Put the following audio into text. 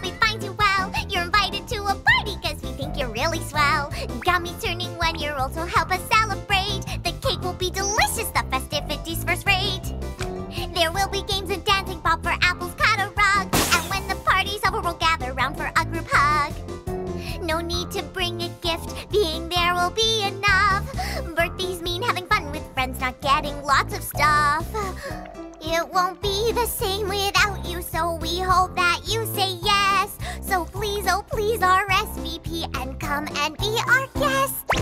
hope we find you well. You're invited to a party because we think you're really swell. Gummy turning one year old, so help us celebrate. The cake will be delicious, the festivities first rate. There will be games and dancing, pop for apples, cut a rug. And when the party's over, we'll gather round for a group hug. No need to bring a gift, being there will be enough. Birthdays mean having fun with friends, not getting lots of stuff. It won't be the same without you, so we hope that you say please RSVP and come and be our guest.